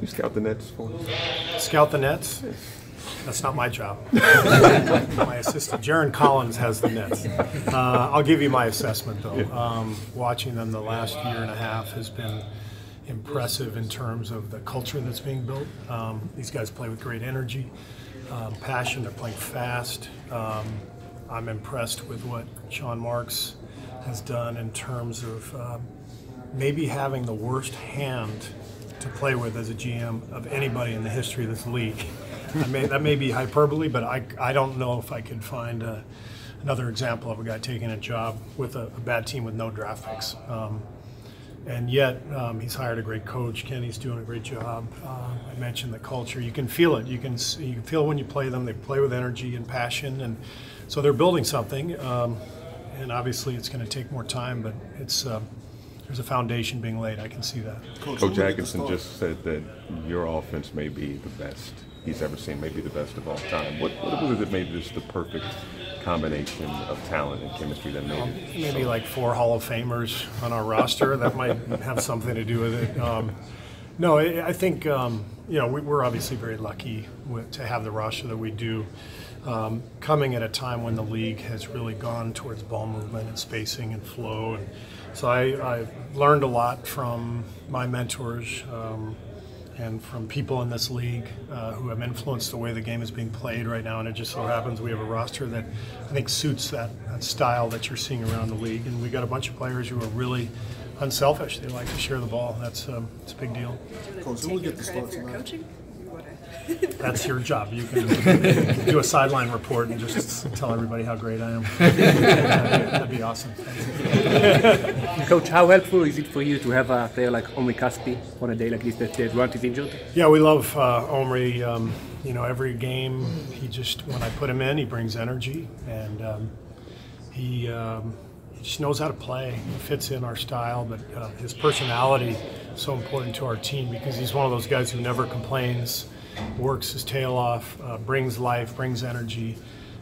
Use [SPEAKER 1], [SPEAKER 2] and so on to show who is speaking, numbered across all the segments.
[SPEAKER 1] you scout the Nets for us?
[SPEAKER 2] Scout the Nets? That's not my job. my assistant, Jarron Collins, has the Nets. Uh, I'll give you my assessment, though. Um, watching them the last year and a half has been impressive in terms of the culture that's being built. Um, these guys play with great energy, um, passion. They're playing fast. Um, I'm impressed with what Sean Marks has done in terms of um, maybe having the worst hand to play with as a GM of anybody in the history of this league. May, that may be hyperbole, but I, I don't know if I could find a, another example of a guy taking a job with a, a bad team with no draft picks. Um, and yet, um, he's hired a great coach. Kenny's doing a great job. Uh, I mentioned the culture. You can feel it. You can you can feel when you play them. They play with energy and passion, and so they're building something. Um, and obviously, it's going to take more time, but it's uh, there's a foundation being laid. I can see that.
[SPEAKER 1] Coach, Coach Atkinson just said that your offense may be the best he's ever seen, maybe the best of all time. What, what was it that made this the perfect combination of talent and chemistry that made um, it?
[SPEAKER 2] Maybe so? like four Hall of Famers on our roster. That might have something to do with it. Um, no, I think um, you know we're obviously very lucky with, to have the roster that we do. Um, coming at a time when the league has really gone towards ball movement and spacing and flow, and so I, I learned a lot from my mentors. Um, and from people in this league uh, who have influenced the way the game is being played right now. And it just so happens we have a roster that I think suits that, that style that you're seeing around the league. And we got a bunch of players who are really unselfish. They like to share the ball. That's um, it's a big deal.
[SPEAKER 3] Coach, who will get the start tonight?
[SPEAKER 2] That's your job. You can do a sideline report and just tell everybody how great I am. That'd be awesome.
[SPEAKER 4] Coach, how helpful is it for you to have a player like Omri Caspi on a day like this that uh, Durant is injured?
[SPEAKER 2] Yeah, we love uh, Omri. Um, you know, every game, he just, when I put him in, he brings energy and um, he, um, he just knows how to play. He fits in our style, but uh, his personality is so important to our team because he's one of those guys who never complains works his tail off, uh, brings life, brings energy.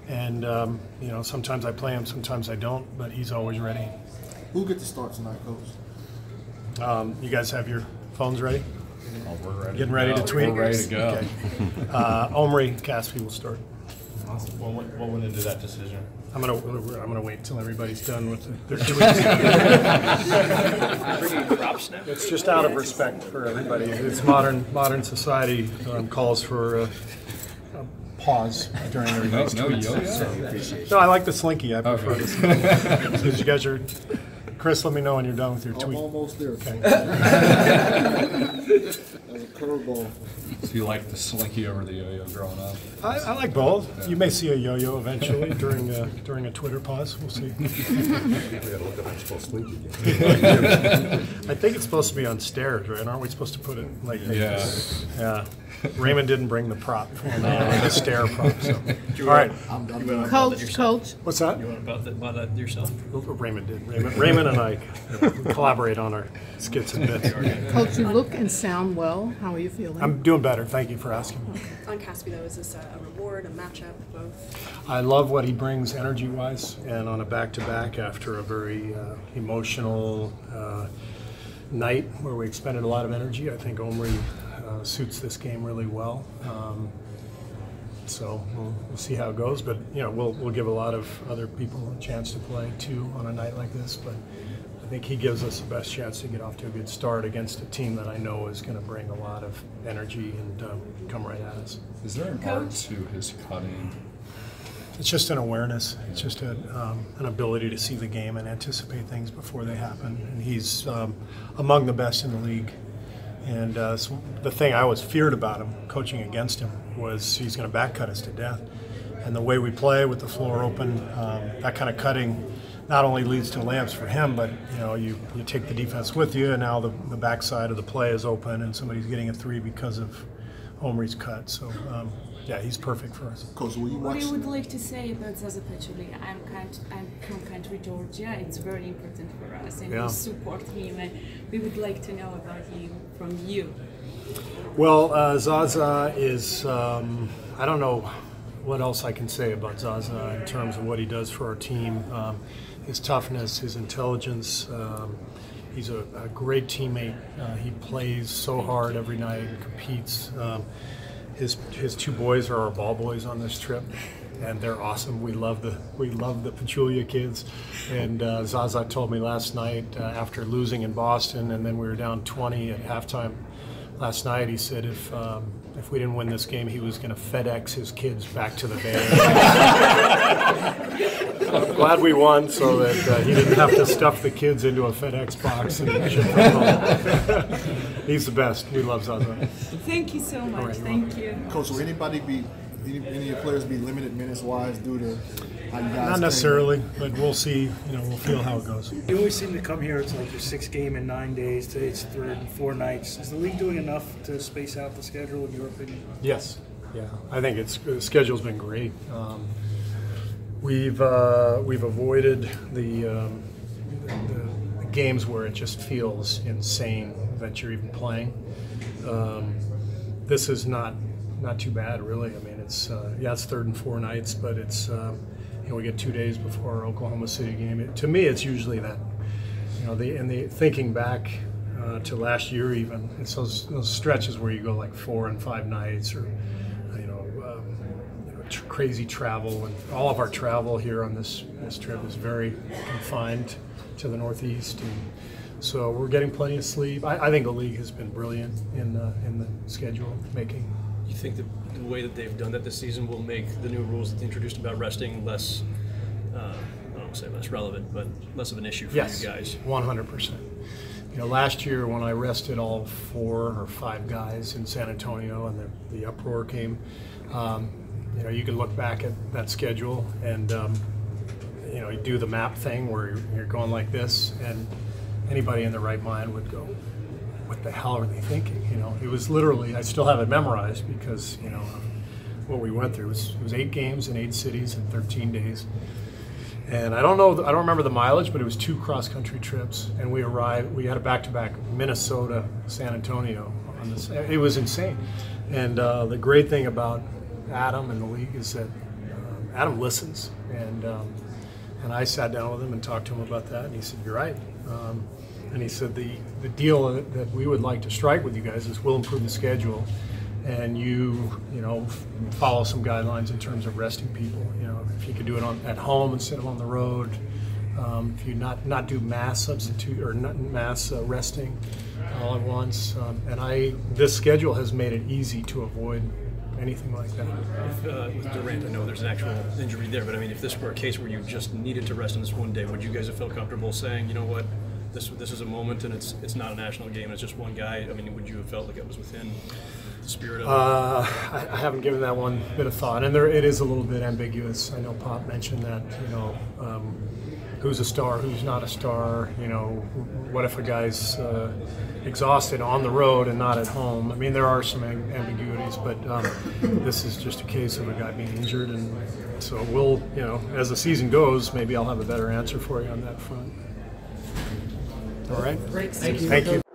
[SPEAKER 2] And, um, you know, sometimes I play him, sometimes I don't, but he's always ready.
[SPEAKER 3] Who gets to start tonight, Coach?
[SPEAKER 2] Um, you guys have your phones ready?
[SPEAKER 5] Oh, we're ready.
[SPEAKER 2] Getting ready to, to tweet?
[SPEAKER 5] We're ready to go.
[SPEAKER 2] Okay. Uh, Omri Caspi will start.
[SPEAKER 5] Awesome. What, what went into that decision?
[SPEAKER 2] I'm gonna I'm gonna wait until everybody's done with their tweets. It's just out of respect for everybody. It's modern modern society um, calls for a, a pause during everybody's
[SPEAKER 5] no. No,
[SPEAKER 2] so, no, I like the slinky. I prefer okay. the slinky. Because you guys are. Chris, let me know when you're done with your tweet.
[SPEAKER 3] I'm almost there.
[SPEAKER 2] Okay.
[SPEAKER 3] curveball.
[SPEAKER 5] So you like the slinky over the yo-yo growing up?
[SPEAKER 2] I, I like both. Yeah. You may see a yo-yo eventually during a, during a Twitter pause. We'll see. I think it's supposed to be on stairs, right? Aren't we supposed to put it like
[SPEAKER 5] yeah.
[SPEAKER 2] This? Yeah. Raymond didn't bring the prop, the stair prop. So. All right. I'm,
[SPEAKER 6] I'm coach, coach.
[SPEAKER 2] What's that?
[SPEAKER 7] You want to about that, about that yourself?
[SPEAKER 2] Raymond did. Raymond, Raymond and I collaborate on our skits and bits.
[SPEAKER 6] Coach, you look and sound well. How are you feeling?
[SPEAKER 2] I'm doing better. Thank you for asking.
[SPEAKER 8] Okay. Omri Caspi, though, is this a reward, a matchup, both?
[SPEAKER 2] I love what he brings energy-wise, and on a back-to-back after a very uh, emotional uh, night where we expended a lot of energy, I think Omri uh, suits this game really well. Um, so we'll, we'll, see how it goes, but you know we'll we'll give a lot of other people a chance to play too on a night like this. But I think he gives us the best chance to get off to a good start against a team that I know is going to bring a lot of energy and um, come right at us.
[SPEAKER 5] Is there an art to his cutting?
[SPEAKER 2] It's just an awareness. It's just a, um, an ability to see the game and anticipate things before they happen. And he's um, among the best in the league and uh, so the thing I always feared about him, coaching against him, was he's going to back cut us to death. And the way we play with the floor open, um, that kind of cutting not only leads to layups for him, but you know you, you take the defense with you, and now the, the backside of the play is open, and somebody's getting a three because of Omri's cut. So um, yeah, he's perfect for us.
[SPEAKER 3] Coach, will you watch?
[SPEAKER 9] What I would like to say about Zaza Pachulia, I'm kind, I'm from country Georgia. It's very important for us, and yeah. we support him, and we would like to know about him from you.
[SPEAKER 2] Well, uh, Zaza is, um, I don't know what else I can say about Zaza in terms of what he does for our team. Um, his toughness, his intelligence. Um, he's a, a great teammate. Uh, he plays so hard every night, and competes. Um, his his two boys are our ball boys on this trip, and they're awesome. We love the we love the Pachulia kids. And uh, Zaza told me last night uh, after losing in Boston, and then we were down 20 at halftime last night. He said if um, if we didn't win this game, he was going to FedEx his kids back to the Bay. So glad we won, so that uh, he didn't have to stuff the kids into a FedEx box and ship them home. He's the best. We love Zaza.
[SPEAKER 9] Thank you so much.
[SPEAKER 2] right, you're
[SPEAKER 9] Thank you.
[SPEAKER 3] Coach, will anybody be, any, any of your players be limited minutes wise due to how you guys?
[SPEAKER 2] Not
[SPEAKER 3] came?
[SPEAKER 2] necessarily, but we'll see. You know, we'll feel how it goes.
[SPEAKER 7] You always seem to come here. It's like your sixth game in nine days. Today it's third and four nights. Is the league doing enough to space out the schedule, in your opinion?
[SPEAKER 2] Yes, yeah. I think it's the schedule's been great. Um, we've uh, we've avoided the, um, the, the games where it just feels insane that you're even playing. Um, this is not not too bad, really. I mean, it's uh, yeah, it's third and four nights, but it's um, you know we get two days before our Oklahoma City game. It, to me, it's usually that you know the and the thinking back uh, to last year even it's those, those stretches where you go like four and five nights or you know, um, you know tr- crazy travel and all of our travel here on this this trip is very confined to the northeast and so we're getting plenty of sleep I, I think the league has been brilliant in the, in the schedule making
[SPEAKER 10] You think that the way that they've done that this season will make the new rules that they introduced about resting less, uh, I don't want to say less relevant, but less of an issue for
[SPEAKER 2] Yes,
[SPEAKER 10] you guys?
[SPEAKER 2] one hundred percent. You know, last year when I rested all four or five guys in San Antonio and the, the uproar came, um, you know, you can look back at that schedule and um, you know, you do the map thing where you're, going like this, and anybody in their right mind would go, "What the hell are they thinking?" You know, it was literally. I still have it memorized because you know what we went through. It was, it was eight games in eight cities in 13 days. And I don't know, I don't remember the mileage, but it was two cross country trips. And we arrived, we had a back to back Minnesota, San Antonio. On this, it was insane. And uh, the great thing about Adam and the league is that um, Adam listens. And, um, and I sat down with him and talked to him about that. And he said, You're right. Um, and he said, the, the deal that, we would like to strike with you guys is we'll improve the schedule and you you know follow some guidelines in terms of resting people you know if you could do it on at home instead of on the road um, if you not not do mass substitute or not mass uh, resting all at once um, and I this schedule has made it easy to avoid anything like that
[SPEAKER 10] If, uh, with Durant, I know there's an actual injury there, but I mean, if this were a case where you just needed to rest on this one day, would you guys have felt comfortable saying, you know what, this this is a moment and it's it's not a national game, it's just one guy? I mean, would you have felt like it was within the spirit of?
[SPEAKER 2] Uh, I, I haven't given that one bit of thought, and there it is a little bit ambiguous. I know Pop mentioned that. You know, um, who's a star, who's not a star. You know, what if a guy's uh, exhausted on the road and not at home? I mean, there are some ambiguities, but um, this is just a case of a guy being injured, and so we'll, you know, as the season goes, maybe I'll have a better answer for you on that front. All right.
[SPEAKER 6] Thank you.
[SPEAKER 2] Thank you.